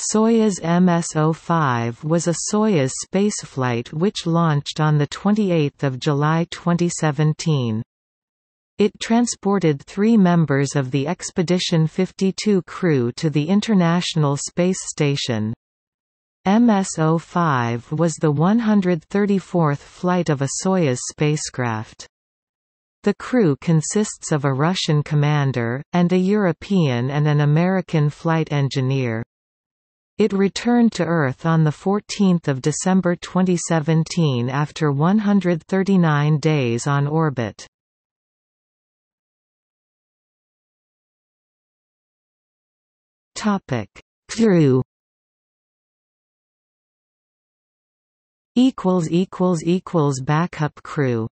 Soyuz MS-05 was a Soyuz spaceflight which launched on 28 July 2017. It transported three members of the Expedition 52 crew to the International Space Station. MS-05 was the 134th flight of a Soyuz spacecraft. The crew consists of a Russian commander, and a European and an American flight engineer. It returned to Earth on 14 December 2017 after 139 days on orbit. Crew Backup crew